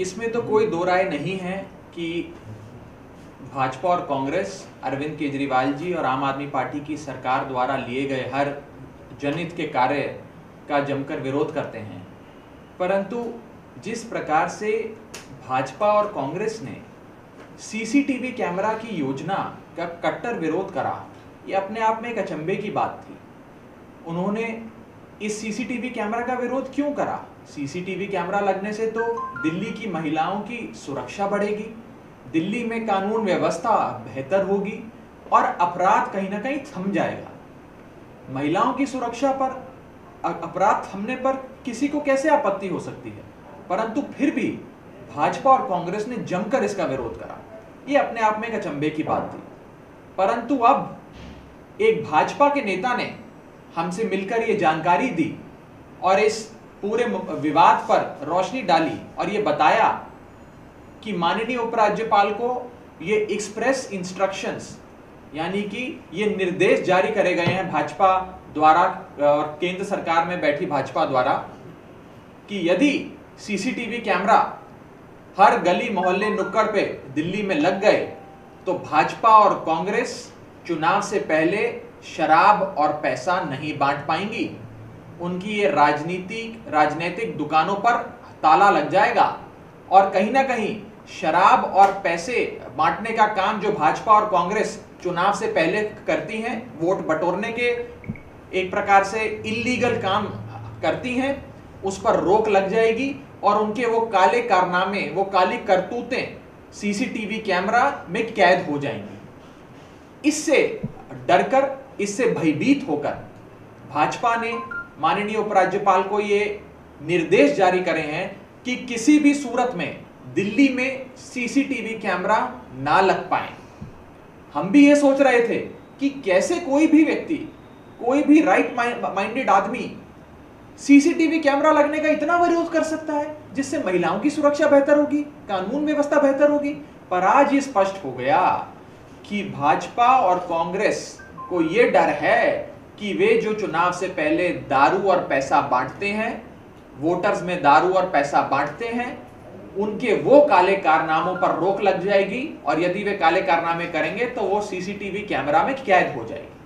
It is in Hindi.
इसमें तो कोई दो राय नहीं है कि भाजपा और कांग्रेस, अरविंद केजरीवाल जी और आम आदमी पार्टी की सरकार द्वारा लिए गए हर जनहित के कार्य का जमकर विरोध करते हैं। परंतु जिस प्रकार से भाजपा और कांग्रेस ने सीसीटीवी कैमरा की योजना का कट्टर विरोध करा, ये अपने आप में एक अचंभे की बात थी। उन्होंने इस सीसीटीवी कैमरा का विरोध क्यों करा? सीसीटीवी कैमरा लगने से तो दिल्ली की महिलाओं की सुरक्षा बढ़ेगी, दिल्ली में कानून व्यवस्था बेहतर होगी और अपराध कहीं ना कहीं थम जाएगा। महिलाओं की सुरक्षा पर अपराध थमने पर किसी को कैसे आपत्ति हो सकती है? परंतु फिर भी भाजपा और कांग्रेस ने जमकर इसका विरोध करा। ये अपने आप में एक की बात थी। परंतु अब एक भाजपा के नेता ने हमसे मिलकर ये जानकारी दी और इस पूरे विवाद पर रोशनी डाली और ये बताया कि माननीय उपराज्यपाल को ये एक्सप्रेस इंस्ट्रक्शंस यानी कि ये निर्देश जारी करे गए हैं भाजपा द्वारा और केंद्र सरकार में बैठी भाजपा द्वारा कि यदि सीसीटीवी कैमरा हर गली मोहल्ले नुक्कड़ पे दिल्ली में लग गए तो भाजपा और कांग्रेस चुनाव से पहले शराब और पैसा नहीं बांट पाएँगी। उनकी ये राजनीतिक राजनीतिक दुकानों पर ताला लग जाएगा। और कहीं ना कहीं शराब और पैसे बांटने का काम जो भाजपा और कांग्रेस चुनाव से पहले करती हैं, वोट बटोरने के एक प्रकार से इलीगल काम करती हैं, उस पर रोक लग जाएगी और उनके वो काले कारनामे, वो काली करतूतें, सीसीटीवी कैमरा में कैद हो जाएँगी। इससे डरकर इससे भयभीत होकर भाजपा ने माननीय उपराज्यपाल को ये निर्देश जारी करे हैं कि किसी भी सूरत में, दिल्ली में सीसीटीवी कैमरा ना लग पाए। हम भी ये सोच रहे थे कि कैसे कोई भी व्यक्ति, कोई भी राइट माइंडेड आदमी सीसीटीवी कैमरा लगने का इतना विरोध कर सकता है, जिससे महिलाओं की सुरक्षा बेहतर होगी, कानून व्यवस्था बेहतर होगी। पर आज ये स्पष्ट हो गया कि भाजपा और कांग्रेस को ये डर है कि वे जो चुनाव से पहले दारू और पैसा बांटते हैं, वोटर्स में दारू और पैसा बांटते हैं, उनके वो काले कारनामों पर रोक लग जाएगी और यदि वे काले कारनामे करेंगे तो वो सीसीटीवी कैमरा में कैद हो जाएगी।